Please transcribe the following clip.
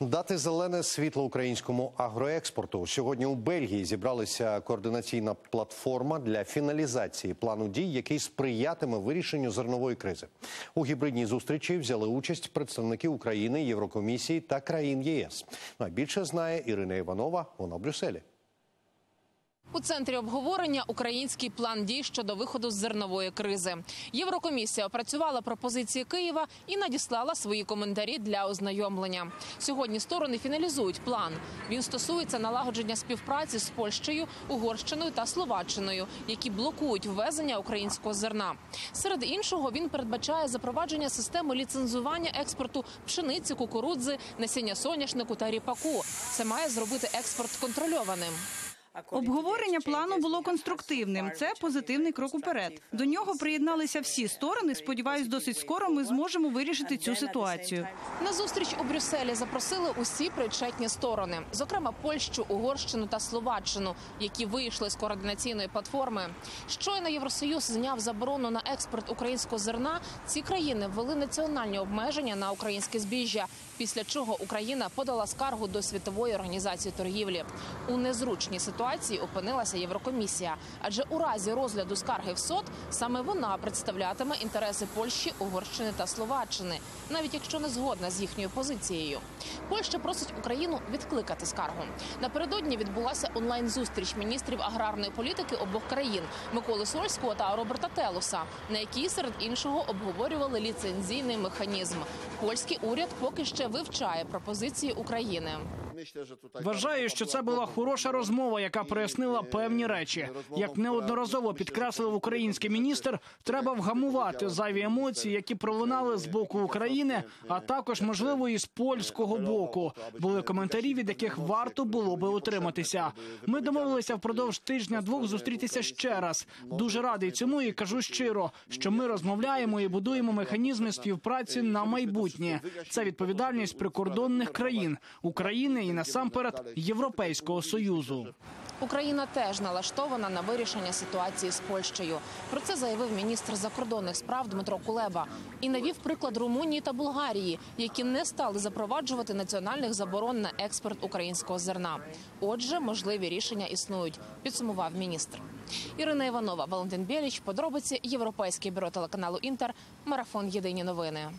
Дати зелене світло українському агроекспорту. Сьогодні у Бельгії зібралася координаційна платформа для фіналізації плану дій, який сприятиме вирішенню зернової кризи. У гібридній зустрічі взяли участь представники України, Єврокомісії та країн ЄС. Найбільше знає Ірина Іванова. Вона в Брюсселі. У центрі обговорення український план дій щодо виходу з зернової кризи. Єврокомісія опрацювала пропозиції Києва і надіслала свої коментарі для ознайомлення. Сьогодні сторони фіналізують план. Він стосується налагодження співпраці з Польщею, Угорщиною та Словаччиною, які блокують ввезення українського зерна. Серед іншого він передбачає запровадження системи ліцензування експорту пшениці, кукурудзи, насіння соняшнику та ріпаку. Це має зробити експорт контрольованим. Обговорення плану було конструктивним. Це позитивний крок уперед. До нього приєдналися всі сторони. Сподіваюсь, досить скоро ми зможемо вирішити цю ситуацію. На зустріч у Брюсселі запросили усі причетні сторони, зокрема Польщу, Угорщину та Словаччину, які вийшли з координаційної платформи. Щойно Євросоюз зняв заборону на експорт українського зерна. Ці країни ввели національні обмеження на українське збіжжя. Після чого Україна подала скаргу до світової організації торгівлі. У незручній ситуації опинилася Єврокомісія, адже у разі розгляду скарги в СОД саме вона представлятиме інтереси Польщі, Угорщини та Словаччини, навіть якщо не згодна з їхньою позицією. Польща просить Україну відкликати скаргу. Напередодні відбулася онлайн-зустріч міністрів аграрної політики обох країн Миколи Сольського та Роберта Телуса, на якій серед іншого обговорювали ліцензійний механізм. Польський уряд поки ще вивчає пропозиції України. Вважаю, що це була хороша розмова, яка прояснила певні речі. Як неодноразово підкреслив український міністр, треба вгамувати зайві емоції, які пролунали з боку України, а також можливо і з польського боку. Були коментарі, від яких варто було би утриматися. Ми домовилися впродовж тижня-двох зустрітися ще раз. Дуже радий цьому і кажу щиро, що ми розмовляємо і будуємо механізми співпраці на майбутнє. Це відповідальність прикордонних країн України і насамперед Європейського союзу. Україна теж налаштована на вирішення ситуації з Польщею. Про це заявив міністр закордонних справ Дмитро Кулеба і навів приклад Румунії та Болгарії, які не стали запроваджувати національних заборон на експорт українського зерна. Отже, можливі рішення існують. Підсумував міністр. Ірина Іванова, Валентин Біліч. Подробиці Європейське бюро телеканалу Інтер. Марафон Єдині новини.